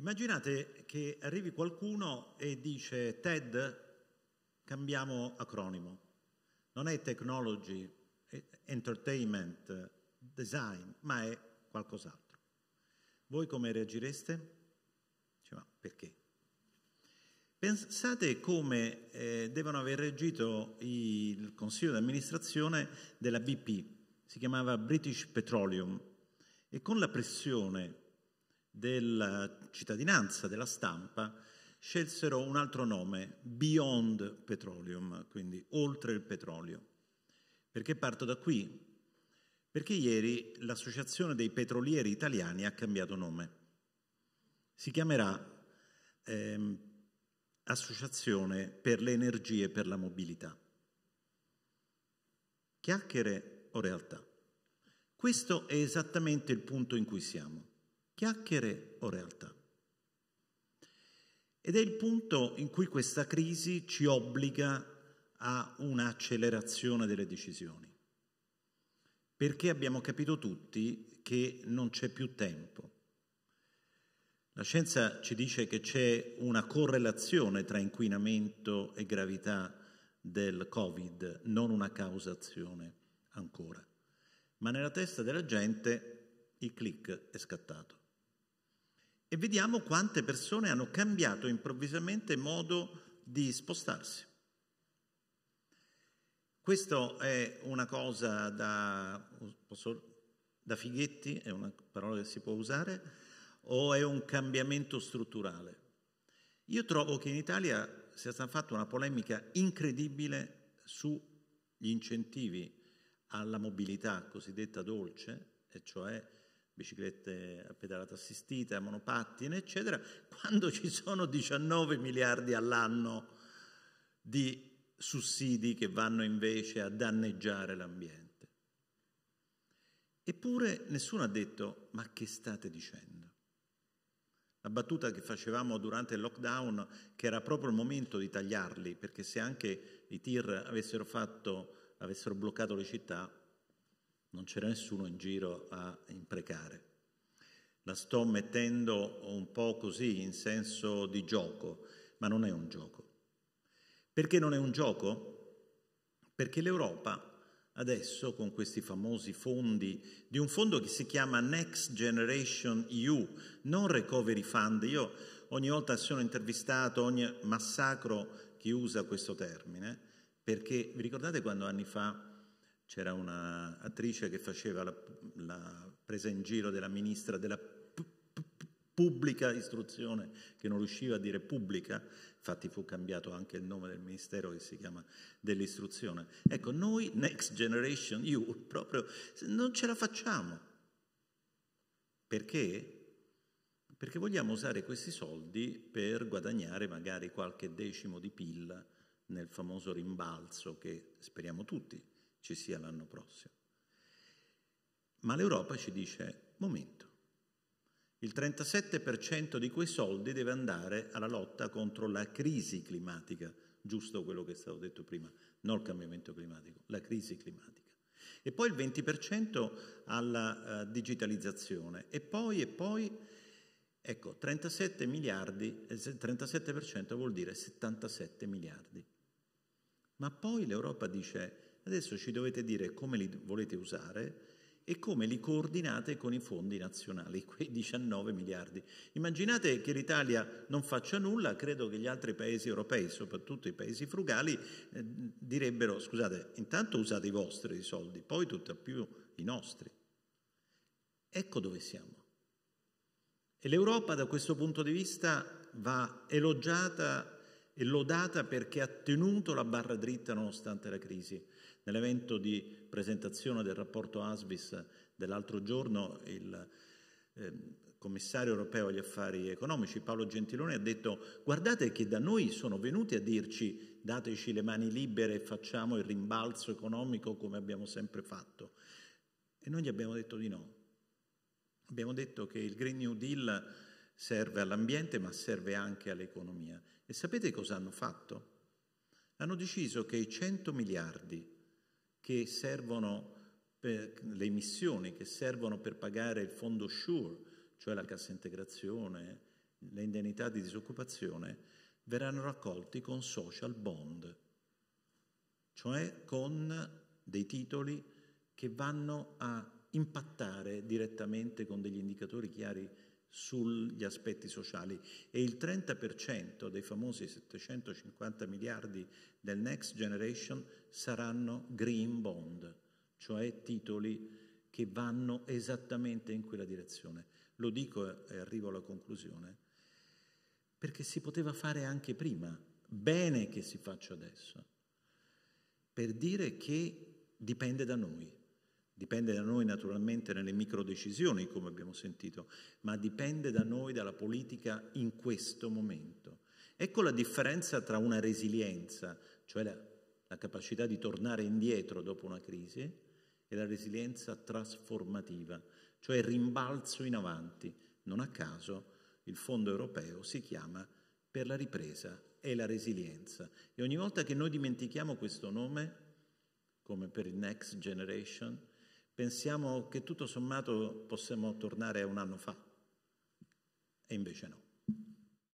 Immaginate che arrivi qualcuno e dice TED, cambiamo acronimo, non è technology, entertainment, design, ma è qualcos'altro. Voi come reagireste? Dice, ma perché? Pensate come eh, devono aver reagito il consiglio di amministrazione della BP, si chiamava British Petroleum, e con la pressione della cittadinanza, della stampa, scelsero un altro nome, Beyond Petroleum, quindi oltre il petrolio. Perché parto da qui? Perché ieri l'Associazione dei Petrolieri Italiani ha cambiato nome. Si chiamerà ehm, Associazione per le Energie e per la Mobilità. Chiacchiere o realtà? Questo è esattamente il punto in cui siamo. Chiacchiere o realtà? Ed è il punto in cui questa crisi ci obbliga a un'accelerazione delle decisioni. Perché abbiamo capito tutti che non c'è più tempo. La scienza ci dice che c'è una correlazione tra inquinamento e gravità del Covid, non una causazione ancora. Ma nella testa della gente il click è scattato e vediamo quante persone hanno cambiato improvvisamente modo di spostarsi. Questo è una cosa da, da fighetti, è una parola che si può usare, o è un cambiamento strutturale? Io trovo che in Italia sia stata fatta una polemica incredibile sugli incentivi alla mobilità cosiddetta dolce, e cioè biciclette a pedalata assistita, monopattini, eccetera, quando ci sono 19 miliardi all'anno di sussidi che vanno invece a danneggiare l'ambiente. Eppure nessuno ha detto ma che state dicendo? La battuta che facevamo durante il lockdown, che era proprio il momento di tagliarli, perché se anche i tir avessero, fatto, avessero bloccato le città, non c'era nessuno in giro a imprecare. La sto mettendo un po' così in senso di gioco, ma non è un gioco. Perché non è un gioco? Perché l'Europa adesso con questi famosi fondi, di un fondo che si chiama Next Generation EU, non Recovery Fund, io ogni volta sono intervistato, ogni massacro chi usa questo termine, perché vi ricordate quando anni fa c'era un'attrice che faceva la, la, presa in giro della ministra della pubblica istruzione, che non riusciva a dire pubblica, infatti fu cambiato anche il nome del ministero che si chiama dell'istruzione. Ecco, noi Next Generation EU proprio non ce la facciamo. Perché? Perché vogliamo usare questi soldi per guadagnare magari qualche decimo di PIL nel famoso rimbalzo che speriamo tutti ci sia l'anno prossimo. Ma l'Europa ci dice, momento, il 37% di quei soldi deve andare alla lotta contro la crisi climatica, giusto quello che è stato detto prima, non il cambiamento climatico, la crisi climatica. E poi il 20% alla uh, digitalizzazione e poi, e poi, ecco, 37 miliardi, il 37% vuol dire 77 miliardi. Ma poi l'Europa dice Adesso ci dovete dire come li volete usare e come li coordinate con i fondi nazionali, quei 19 miliardi. Immaginate che l'Italia non faccia nulla, credo che gli altri paesi europei, soprattutto i paesi frugali, eh, direbbero scusate, intanto usate i vostri soldi, poi tutt'al più i nostri. Ecco dove siamo. E l'Europa da questo punto di vista va elogiata e lodata perché ha tenuto la barra dritta nonostante la crisi. Nell'evento di presentazione del rapporto ASBIS dell'altro giorno il eh, commissario europeo agli affari economici Paolo Gentiloni ha detto guardate che da noi sono venuti a dirci dateci le mani libere e facciamo il rimbalzo economico come abbiamo sempre fatto. E noi gli abbiamo detto di no. Abbiamo detto che il Green New Deal serve all'ambiente ma serve anche all'economia. E sapete cosa hanno fatto? Hanno deciso che i 100 miliardi che servono per le emissioni, che servono per pagare il fondo SURE, cioè la cassa integrazione, le indennità di disoccupazione verranno raccolti con social bond, cioè con dei titoli che vanno a impattare direttamente con degli indicatori chiari sugli aspetti sociali e il 30% dei famosi 750 miliardi del Next Generation saranno green bond, cioè titoli che vanno esattamente in quella direzione. Lo dico e arrivo alla conclusione, perché si poteva fare anche prima, bene che si faccia adesso, per dire che dipende da noi. Dipende da noi naturalmente nelle micro decisioni, come abbiamo sentito, ma dipende da noi, dalla politica in questo momento. Ecco la differenza tra una resilienza, cioè la, la capacità di tornare indietro dopo una crisi, e la resilienza trasformativa, cioè il rimbalzo in avanti. Non a caso il fondo europeo si chiama per la ripresa e la resilienza. E ogni volta che noi dimentichiamo questo nome, come per il Next Generation, pensiamo che tutto sommato possiamo tornare a un anno fa e invece no.